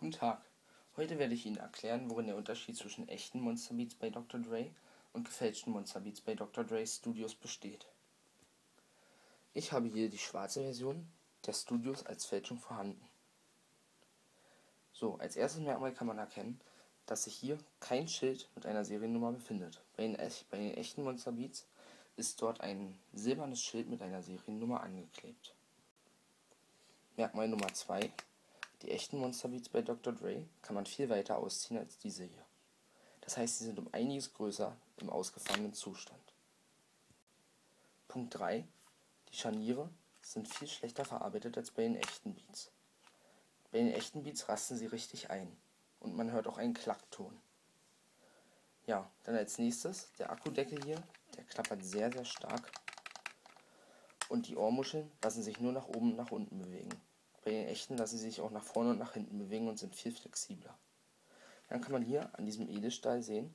Guten Tag. Heute werde ich Ihnen erklären, worin der Unterschied zwischen echten Monster Beats bei Dr. Dre und gefälschten Monster Beats bei Dr. Dre Studios besteht. Ich habe hier die schwarze Version der Studios als Fälschung vorhanden. So, als erstes Merkmal kann man erkennen, dass sich hier kein Schild mit einer Seriennummer befindet. Bei den, bei den echten Monster Beats ist dort ein silbernes Schild mit einer Seriennummer angeklebt. Merkmal Nummer 2 die echten Monsterbeats bei Dr. Dre kann man viel weiter ausziehen als diese hier. Das heißt, sie sind um einiges größer im ausgefahrenen Zustand. Punkt 3. Die Scharniere sind viel schlechter verarbeitet als bei den echten Beats. Bei den echten Beats rasten sie richtig ein und man hört auch einen Klackton. Ja, dann als nächstes der Akkudeckel hier, der klappert sehr, sehr stark und die Ohrmuscheln lassen sich nur nach oben und nach unten bewegen. Bei den echten lassen sie sich auch nach vorne und nach hinten bewegen und sind viel flexibler. Dann kann man hier an diesem Edelstahl sehen,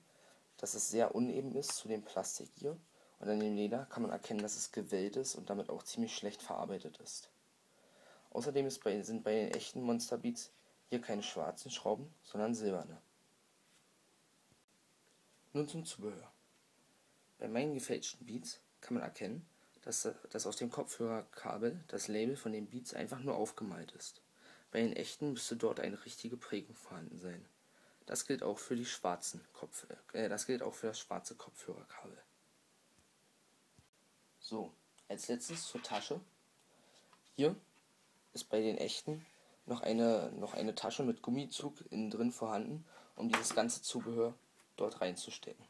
dass es sehr uneben ist zu dem Plastik hier. Und an dem Leder kann man erkennen, dass es gewellt ist und damit auch ziemlich schlecht verarbeitet ist. Außerdem bei, sind bei den echten Monster Beats hier keine schwarzen Schrauben, sondern silberne. Nun zum Zubehör. Bei meinen gefälschten Beats kann man erkennen, dass, dass auf dem Kopfhörerkabel das Label von den Beats einfach nur aufgemalt ist. Bei den echten müsste dort eine richtige Prägung vorhanden sein. Das gilt auch für die schwarzen Kopf äh, das gilt auch für das schwarze Kopfhörerkabel. So, als letztes zur Tasche. Hier ist bei den echten noch eine, noch eine Tasche mit Gummizug innen drin vorhanden, um dieses ganze Zubehör dort reinzustecken.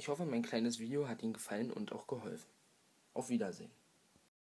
Ich hoffe, mein kleines Video hat Ihnen gefallen und auch geholfen. Auf Wiedersehen.